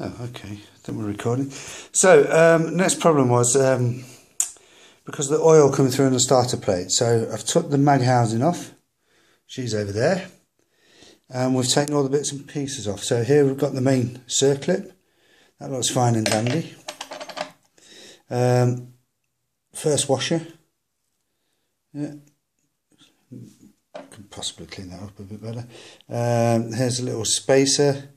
Oh, okay. I think we're recording. So, um, next problem was um, because the oil coming through on the starter plate. So, I've took the mag housing off. She's over there. And we've taken all the bits and pieces off. So, here we've got the main circlip. That looks fine and dandy. Um, first washer. Yeah. Can possibly clean that up a bit better. Um, here's a little spacer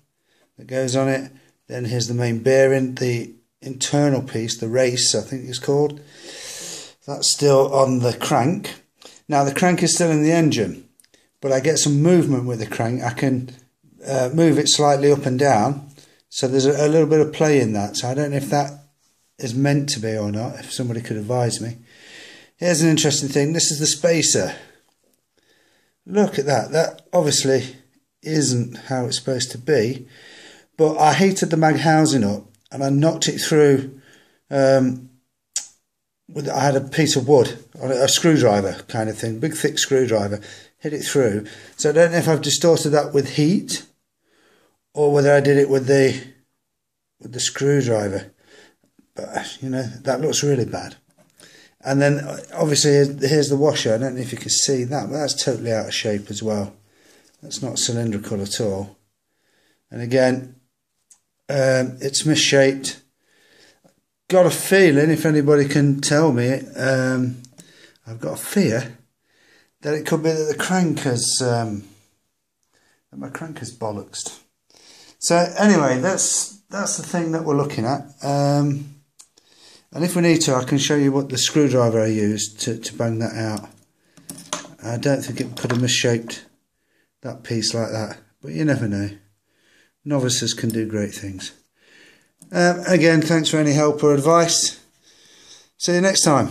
that goes on it. Then here's the main bearing, the internal piece, the race, I think it's called. That's still on the crank. Now the crank is still in the engine, but I get some movement with the crank. I can uh, move it slightly up and down. So there's a, a little bit of play in that. So I don't know if that is meant to be or not, if somebody could advise me. Here's an interesting thing. This is the spacer. Look at that. That obviously isn't how it's supposed to be. But I heated the mag housing up and I knocked it through. Um, with I had a piece of wood on a screwdriver kind of thing, big thick screwdriver, hit it through. So I don't know if I've distorted that with heat or whether I did it with the with the screwdriver. But you know that looks really bad. And then obviously here's the washer. I don't know if you can see that, but that's totally out of shape as well. That's not cylindrical at all. And again, um, it's misshaped. Got a feeling, if anybody can tell me, um, I've got a fear that it could be that the crank has, um, that my crank has bollocksed. So anyway, that's that's the thing that we're looking at. Um, and if we need to, I can show you what the screwdriver I used to, to bang that out. I don't think it could have misshaped that piece like that, but you never know novices can do great things. Um, again, thanks for any help or advice. See you next time.